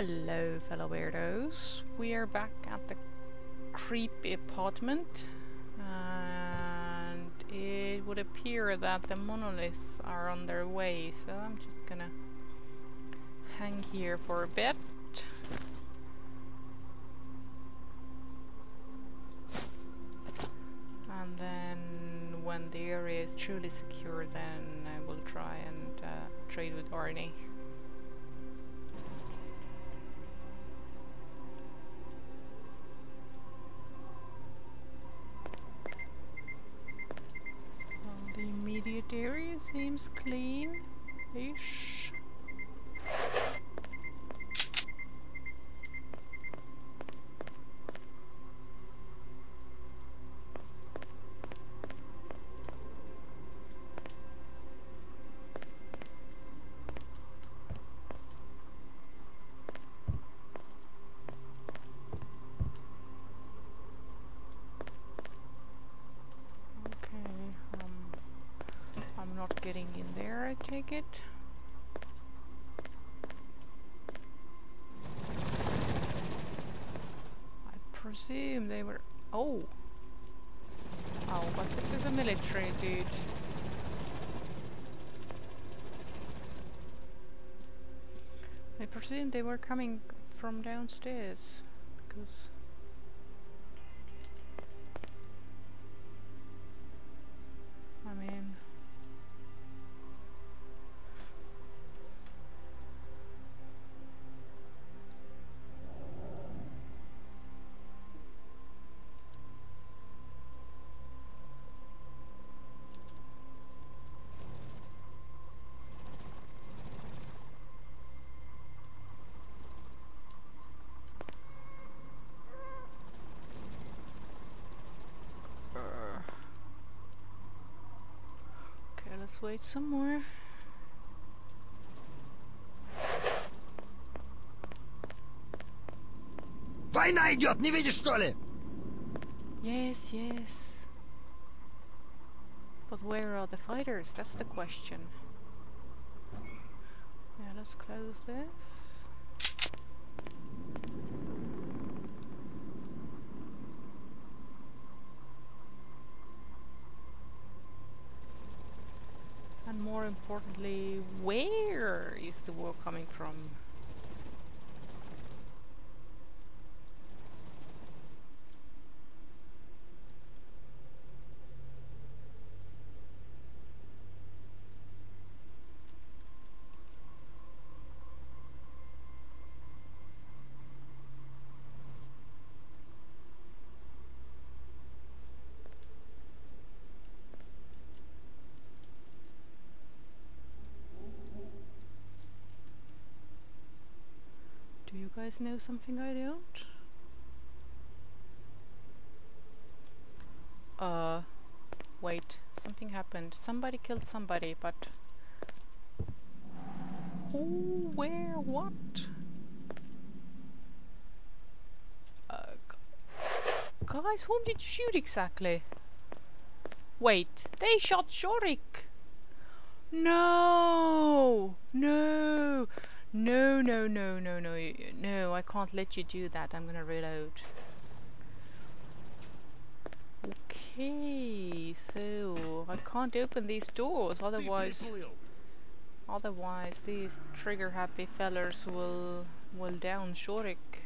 Hello, fellow weirdos. We are back at the creepy apartment, and it would appear that the monoliths are on their way, so I'm just gonna hang here for a bit. And then when the area is truly secure, then I will try and uh, trade with Arnie. Area seems clean-ish. Okay, um, I'm not getting in there, I take it. I presume they were. Oh! Oh, but this is a military dude. I presume they were coming from downstairs because. let's wait some more. Война идет, не видишь, что ли? Yes, yes. But where are the fighters? That's the question. Yeah, let's close this. More importantly, where is the war coming from? Do you guys know something I don't? Uh, wait, something happened. Somebody killed somebody, but who, where, what? Uh, guys, whom did you shoot exactly? Wait, they shot Shorik! No! No! No, no, no, no, no, no, I can't let you do that. I'm gonna reload. Okay, so I can't open these doors, otherwise otherwise these trigger happy fellers will will down Shorik.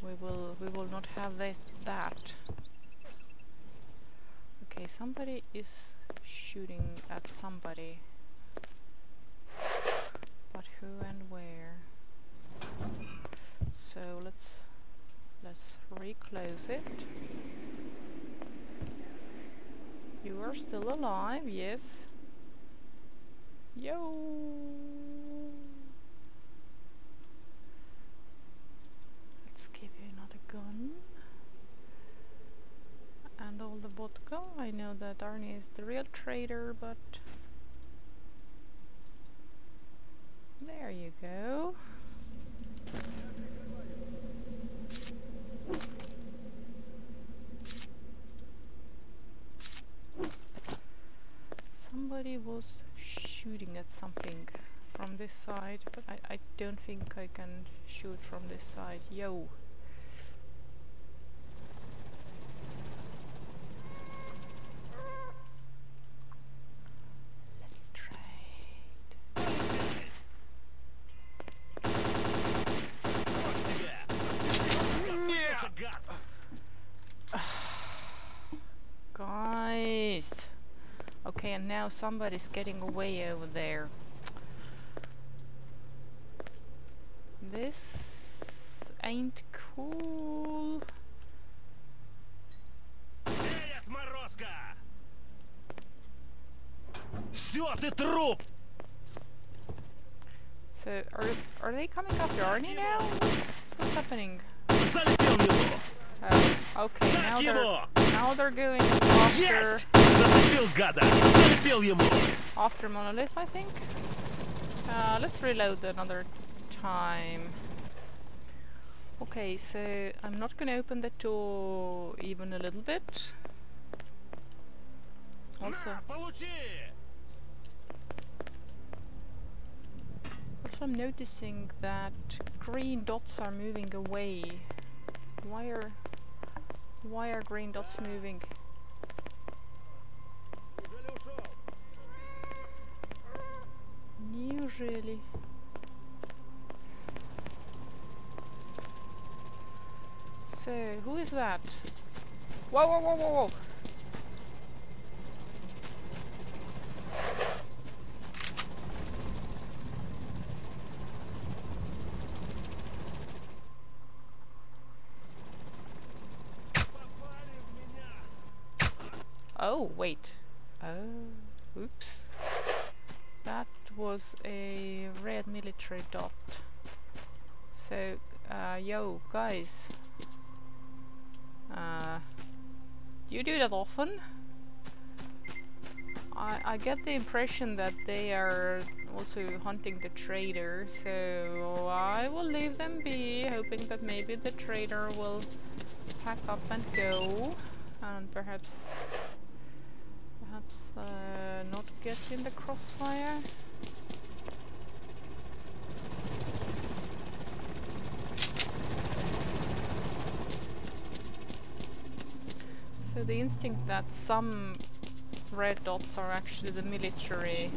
We will we will not have this that. Okay, somebody is shooting at somebody. Who and where? So let's let's reclose it. You are still alive, yes. Yo. Let's give you another gun. And all the vodka. I know that Arnie is the real traitor, but There you go. Somebody was shooting at something from this side, but I, I don't think I can shoot from this side. Yo! Let's trade. Guys! Okay, and now somebody's getting away over there. This ain't cool. Эй, отморозка! Все, ты труп! So, are are they coming after Arnie now? What's, what's happening? Залепил его! Oh, okay, now Так they're его! now they're going after Есть! Зацепил гада! Залепил ему! after Monolith, I think. Uh, let's reload another time. Okay, so I'm not gonna open the door even a little bit. Also, На, получи! also I'm noticing that green dots are moving away. Why are why are green dots moving? Usually. So, who is that? Whoa, whoa, whoa, whoa, whoa! Попали в меня! Oh, wait. Oh, oops. Was a red military dot. So, uh, yo, guys. Uh, do you do that often? I, I get the impression that they are also hunting the trader, so I will leave them be, hoping that maybe the trader will pack up and go, and perhaps perhaps uh, not get in the crossfire. So the instinct that some red dots are actually the military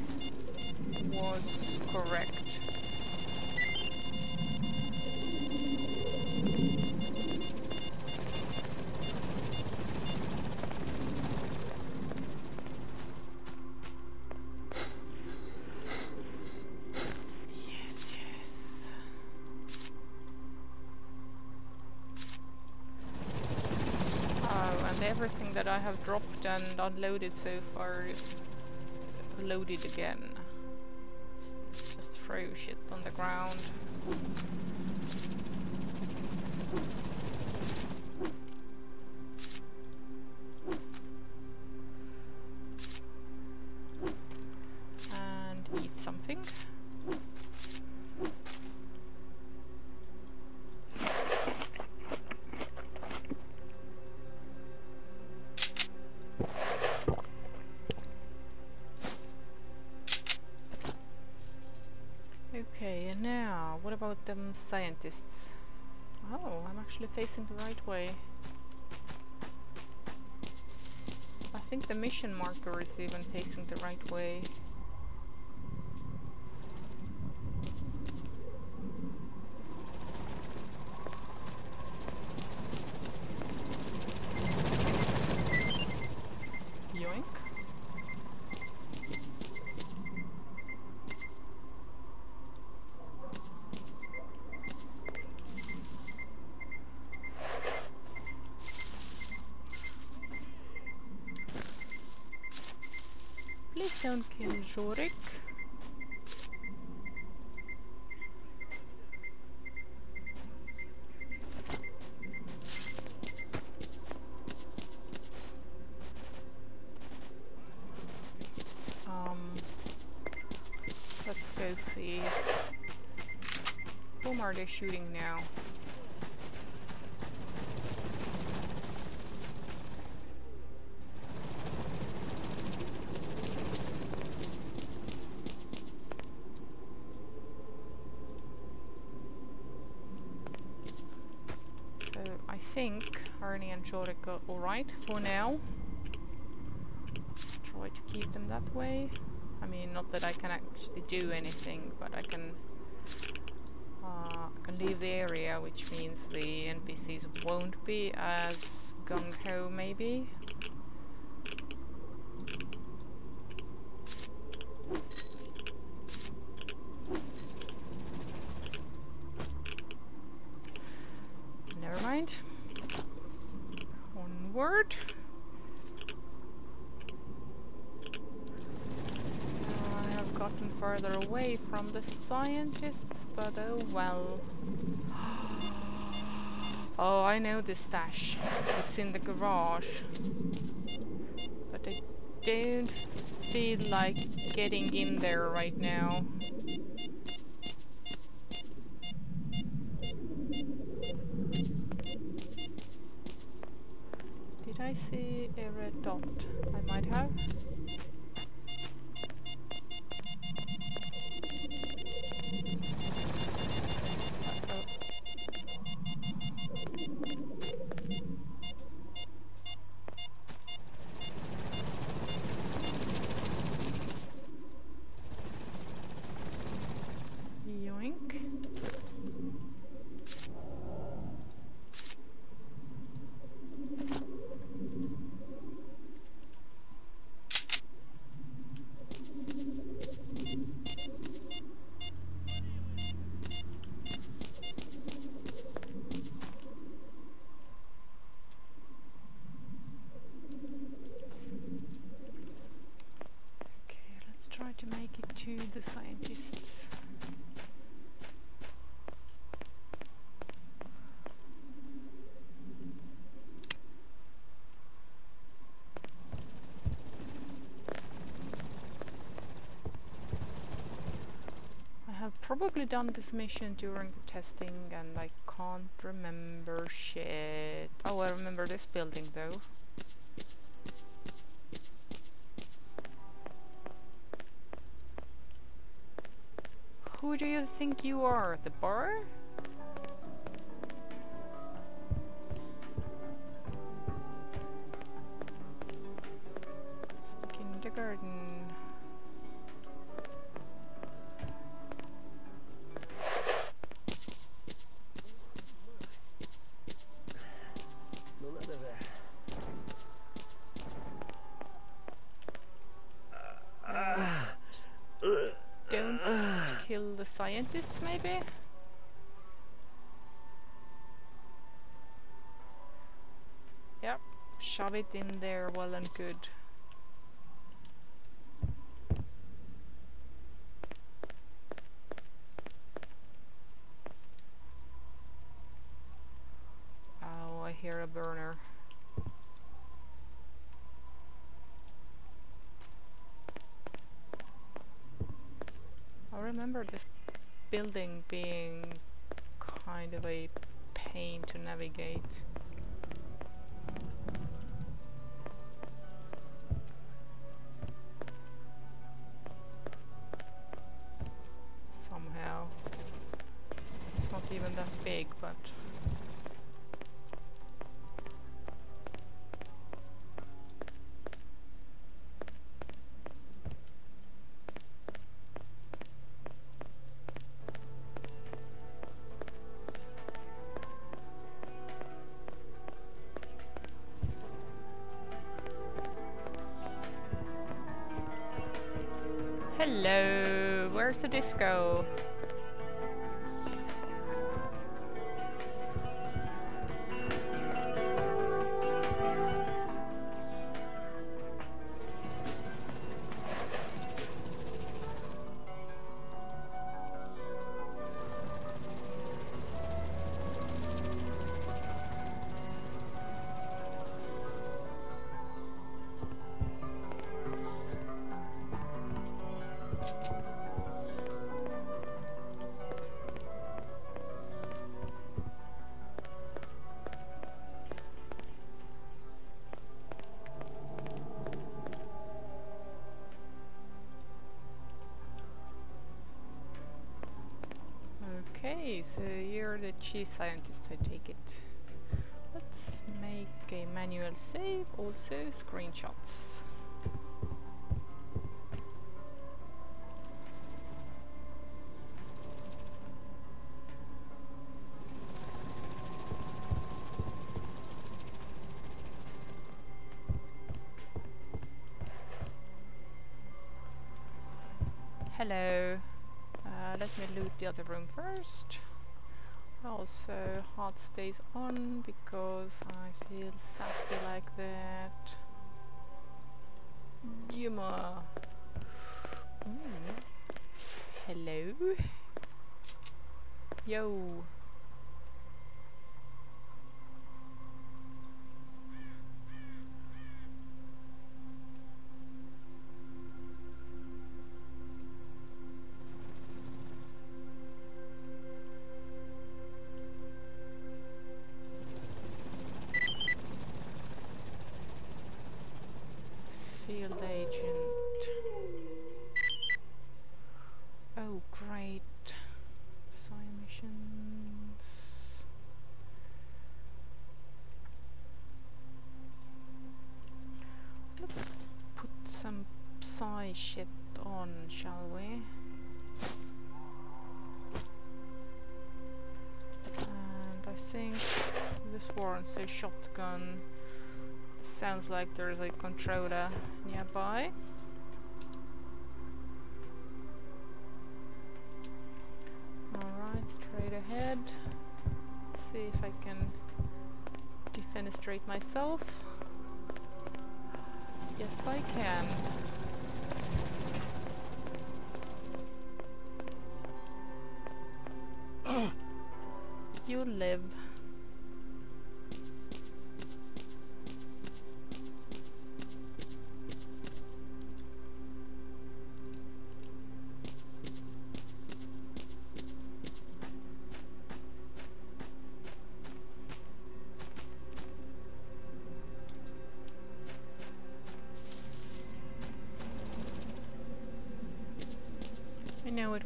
was correct. Everything that I have dropped and unloaded so far is loaded again. Just throw shit on the ground. Scientists? Oh, I'm actually facing the right way. I think the mission marker is even facing the right way. Yoink. Um, let's go see. Whom are they shooting now? think Arnie and Shorik are alright for now. Let's try to keep them that way. I mean, not that I can actually do anything, but I can uh, I can leave the area, which means the NPCs won't be as gung-ho, maybe. Further away from the scientists, but oh well. oh, I know this stash. It's in the garage. But I don't feel like getting in there right now. Did I see a red dot? I might have. Uh-oh. Yoink. Okay, let's try to the scientists. I have probably done this mission during the testing and I can't remember shit. Oh, I remember this building though. Do you think you are? The bar? Scientists, maybe? Yep, shove it in there well and good. Oh, I hear a burer. I remember this building being kind of a pain to navigate. Hello, so you're the chief scientist, I take it. Let's make a manual save, also screenshots. Hello. Uh, let me loot the other room first. Stays on because I feel sassy like that. Yuma. Mm. Hello. Yo. Shit on, shall we? And I think this warrants a shotgun. Sounds like there's a controller nearby. Alright, straight ahead. Let's see if I can defenestrate myself. Yes, I can.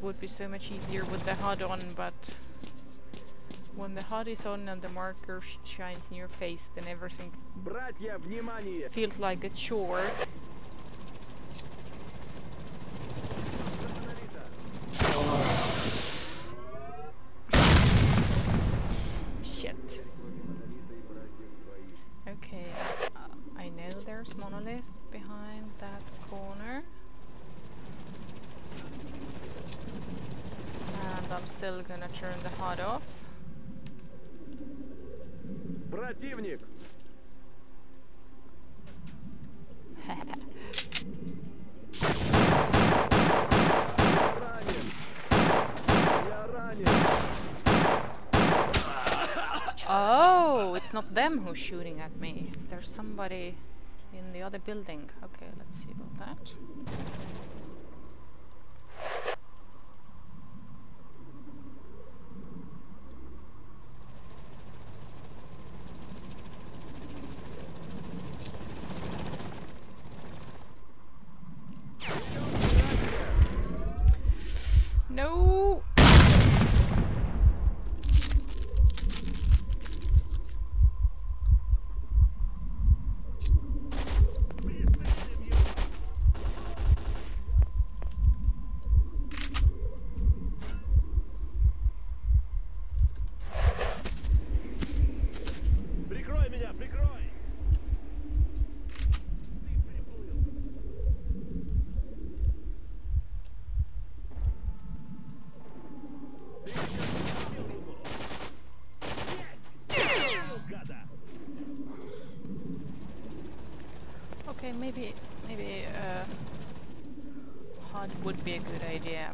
would be so much easier with the HUD on, but when the HUD is on and the marker sh shines in your face, then everything feels like a chore. Shooting at me. There's somebody in the other building. Okay, let's see about that. Maybe maybe uh, HUD would be a good idea,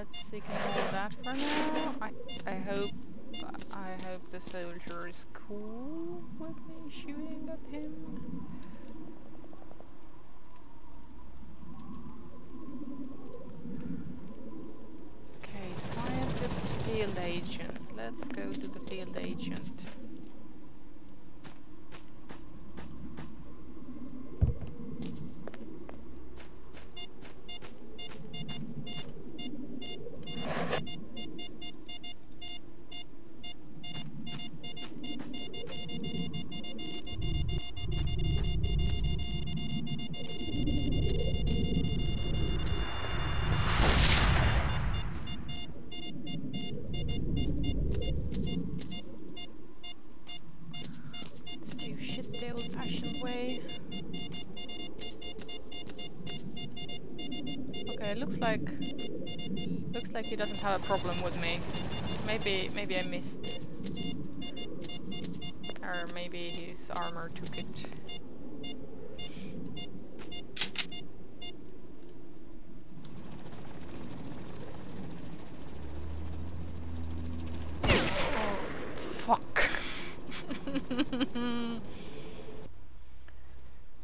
Let's ignore that for now. I I hope I hope the soldier is cool with me shooting at him. Okay, scientist, field agent. Let's go to the field agent. Maybe maybe I missed. Or maybe his armor took it.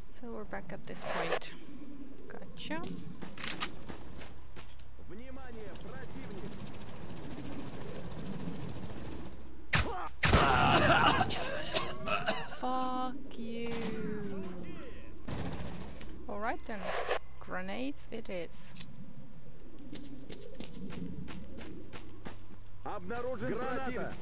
So we're back at this point. Gotcha. Alright then. Grenades it is. Обнаружен противник!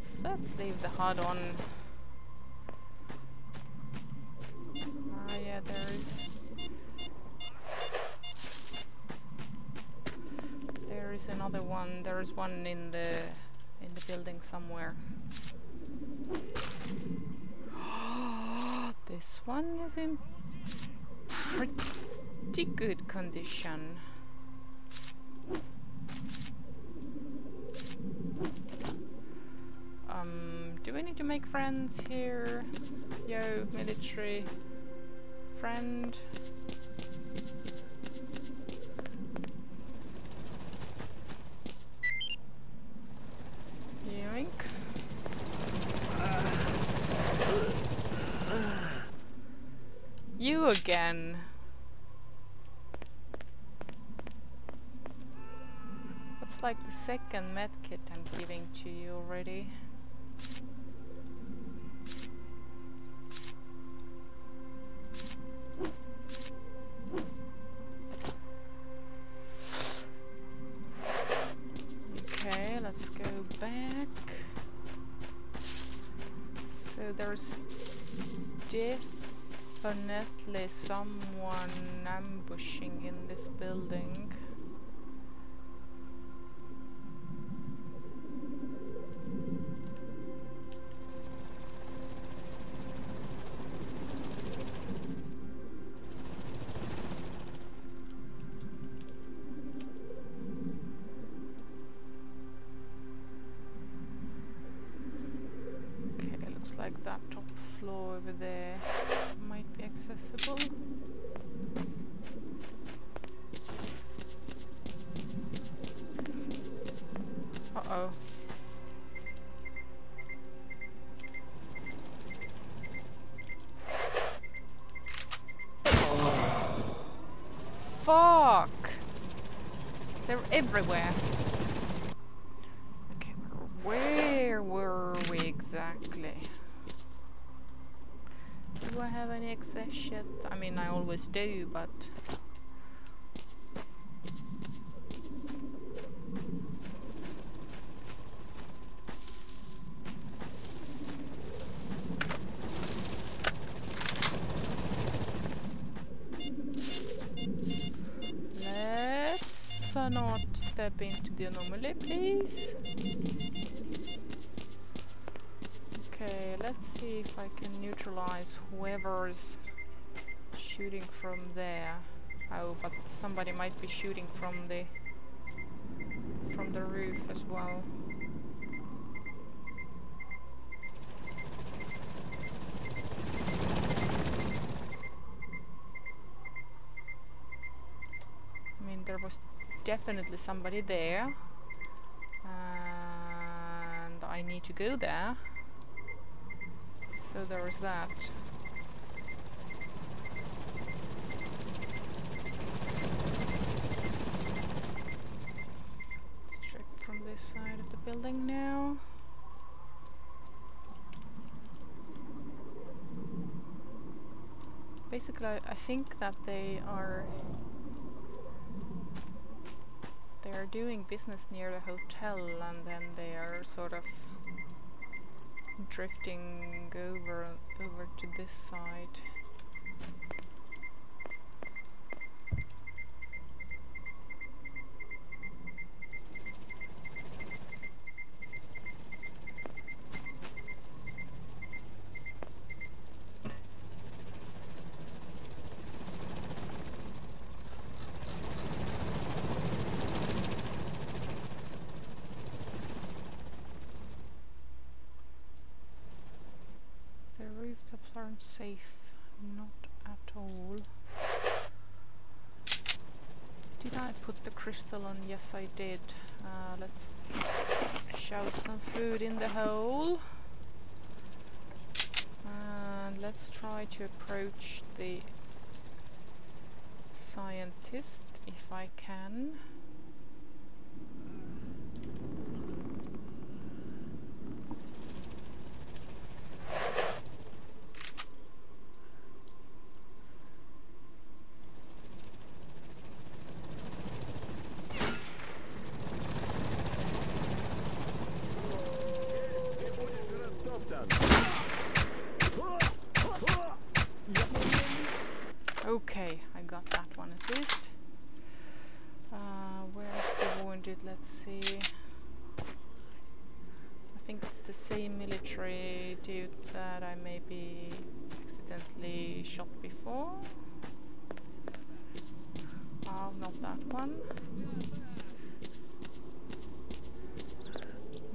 Let's let's leave the HUD on. Ah, yeah, there is. There is another one. There is one in the in the building somewhere. this one is in pretty good condition. Um, do we need to make friends here? Yo, military friend. Yoink. You again. That's like the second medkit I'm giving to you already. That top floor over there might be accessible. Do I have any excess shit? I mean, I always do, but... Let's not step into the anomaly, if I can neutralize whoever's shooting from there. Oh, but somebody might be shooting from the from the roof as well. I mean, there was definitely somebody there. And I need to go there. So there is that. Let's check from this side of the building now. Basically, I, I think that they are they are doing business near the hotel and then they are sort of drifting over over to this side. Safe. Not at all. Did I put the crystal on? Yes, I did. Uh, let's. Shove some food in the hole. And let's try to approach the scientist if I can. I maybe accidentally shot before. Oh, not that one.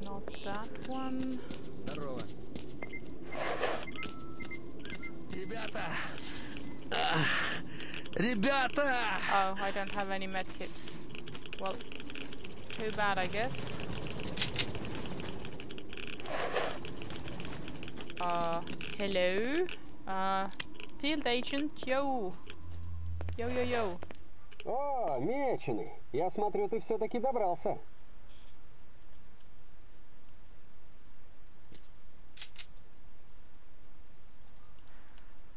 Not that one. Здорово. Ребята! А, Ребята! Oh, I don't have any medkits. Well, too bad, I guess. hello? Uh, field agent, yo! Yo, yo, yo. О, меченый. Я смотрю, ты все-таки добрался.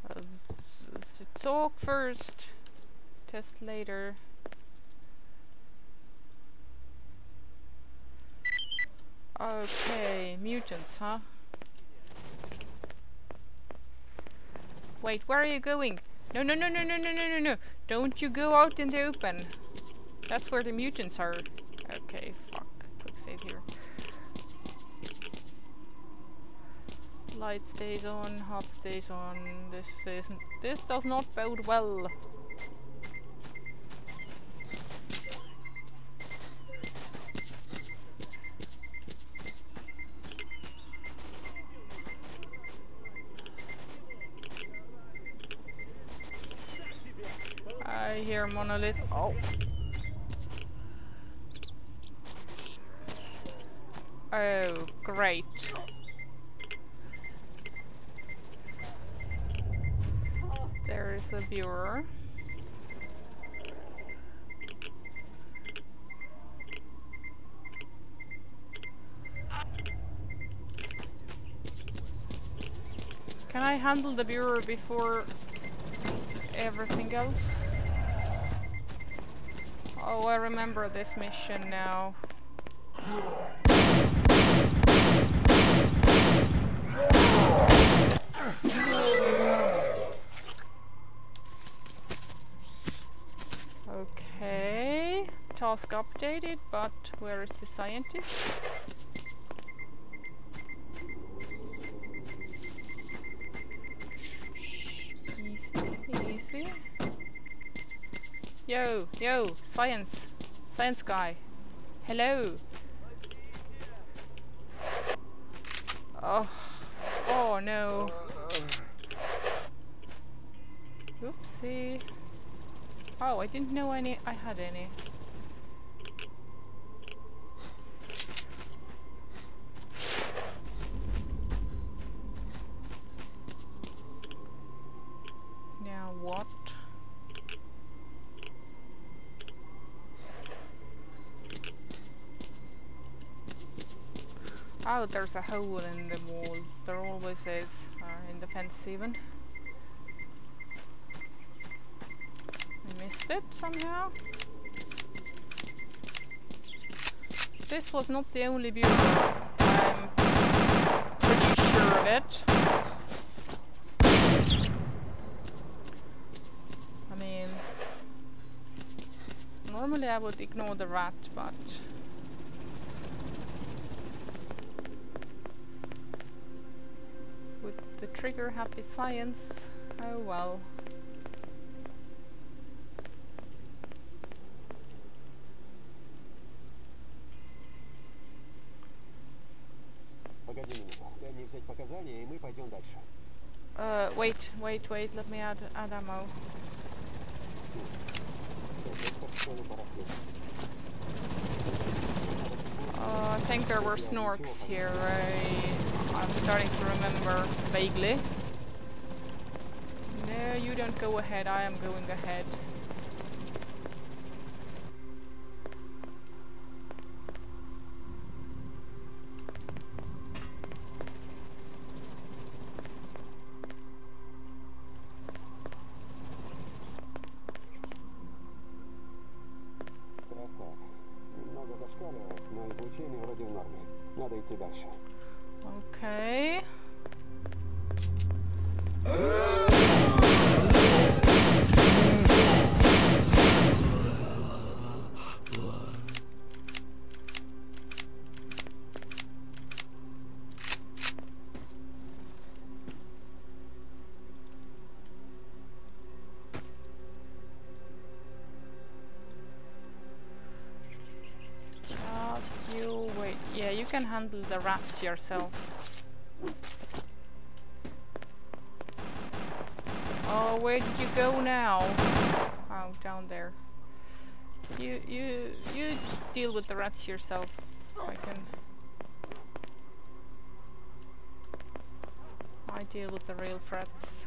Uh, s- s- talk first, test later. Okay, mutants, huh? Wait, where are you going? No, no, no, no, no, no, no, no, no! Don't you go out in the open! That's where the mutants are. Okay, fuck. Quick save here. Light stays on, HUD stays on. This isn't. This does not bode well. here, monolith. Oh. Oh, great. There is a burer. Can I handle the burer before everything else? Oh, I remember this mission now. Okay, task updated, but where is the scientist? Yo, yo, science, science guy. Hello. Oh, oh no. Oopsie. Oh, I didn't know any. I had any. Now what? Oh, there's a hole in the wall. There always is, uh, in the fence even. I missed it somehow. This was not the only beauty. I'm pretty sure of it. I mean, normally I would ignore the rat, but with the trigger happy science. Oh well. Uh, wait, wait, wait, let me add, add ammo. Uh, I think there were snorks here, right? I'm starting to remember vaguely. No, you don't go ahead. I am going ahead. Can handle the rats yourself. Oh, where did you go now? Oh, down there. You, you, you deal with the rats yourself. I can. I deal with the real threats.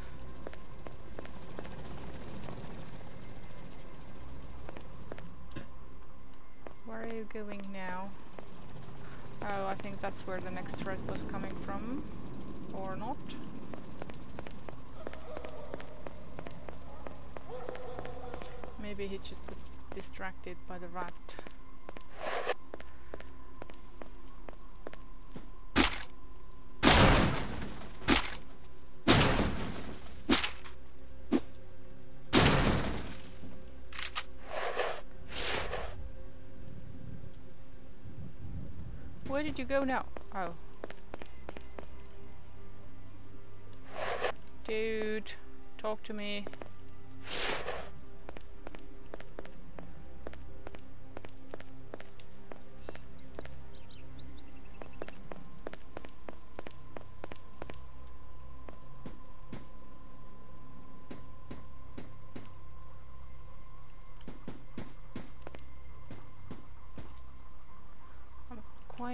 Where are you going now? Oh, I think that's where the next threat was coming from. Or not. Maybe he just got distracted by the rat. Where did you go now? Oh. Dude, talk to me.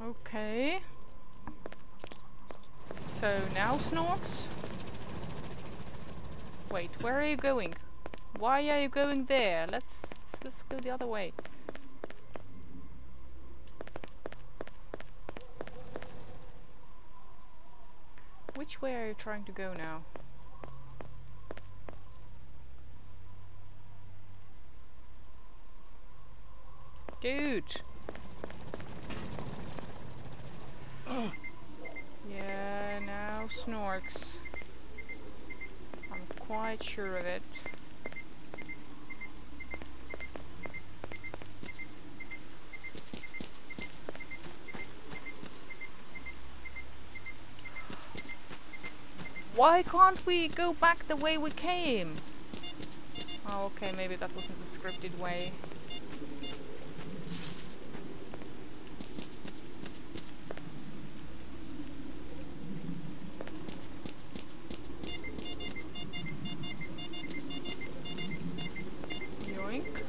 Okay. So now Snorks? Wait, where are you going? Why are you going there? Let's let's, go the other way. Which way are you trying to go now? Dude! Yeah, now Snorks. I'm quite sure of it. Why can't we go back the way we came? Oh, okay, maybe that wasn't the scripted way. Yoink.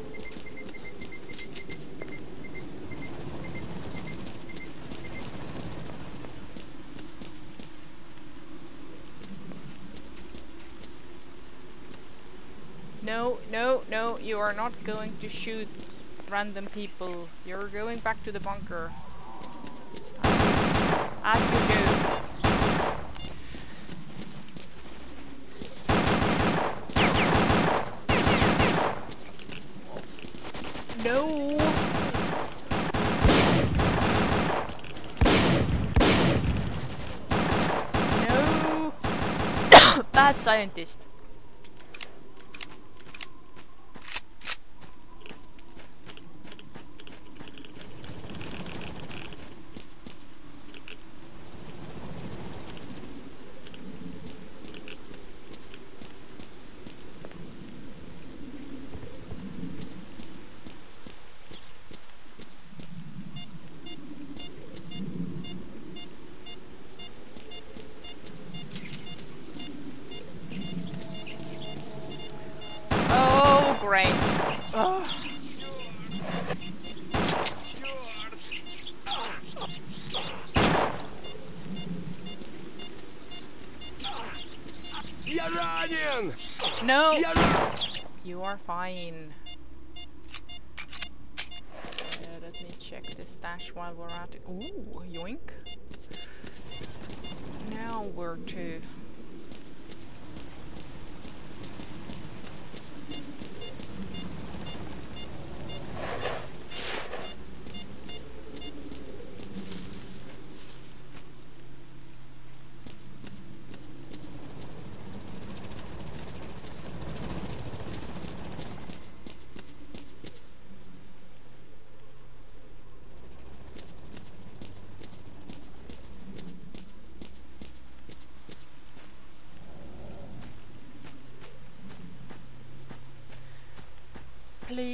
No, no, no, you are not going to shoot random people. You're going back to the bunker. As you do. No! No! Bad scientist. Fine. Uh, let me check the stash while we're at it. Ooh, yoink. Now where to?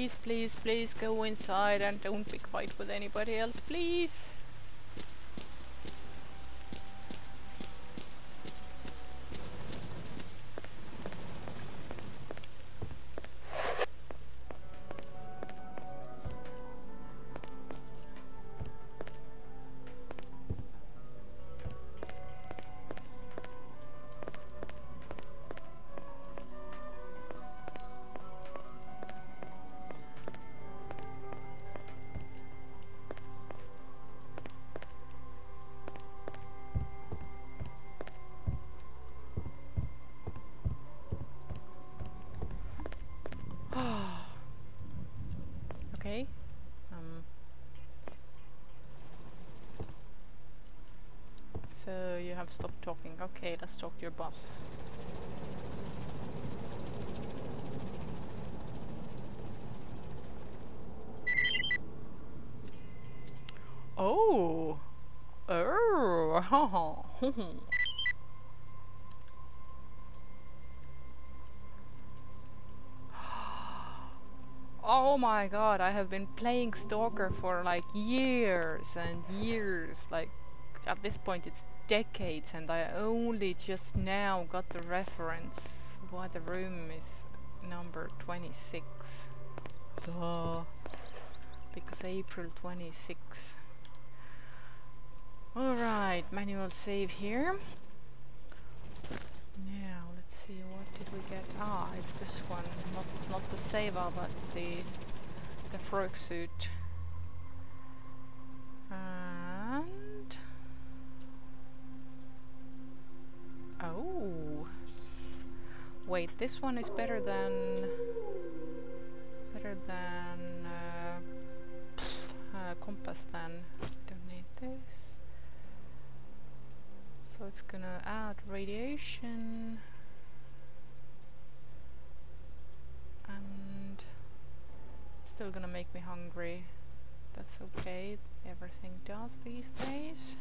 Please, please, please go inside and don't big fight with anybody else, please. Have stopped talking. Okay, let's talk to your boss. Oh. Oh. Oh my god, I have been playing Stalker for like years and years. Like, at this point, it's decades, and I only just now got the reference why the room is number 26. Duh. Because April 26. Alright, manual save here. Now, let's see, what did we get? Ah, it's this one. Not, not the saver, but the, the frog suit. And... Oh! Wait, this one is better than... Better than... Uh, uh, compass then. Don't need this. So it's gonna add radiation. And... Still gonna make me hungry. That's okay. Everything does these days.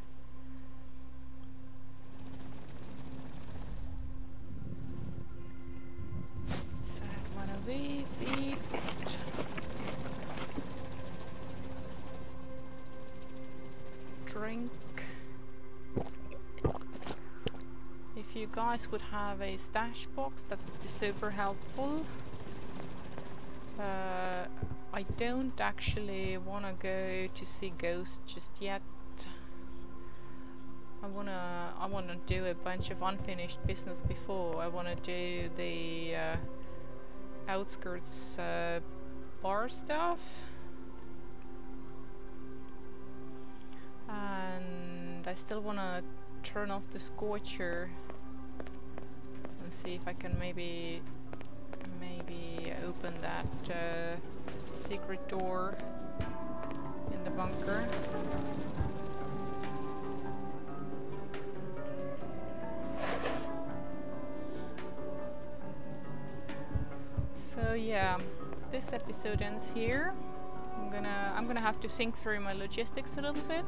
Guys would have a stash box, that would be super helpful. Uh, I don't actually want to go to see Ghost just yet. I wanna I wanna do a bunch of unfinished business before. I wanna do the uh, outskirts uh, bar stuff. And I still wanna turn off the scorcher see if I can maybe maybe open that uh, secret door in the bunker. So yeah, this episode ends here. I'm gonna I'm gonna have to think through my logistics a little bit.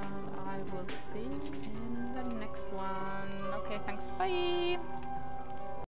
And I will see in the next one. Okay, thanks. Bye.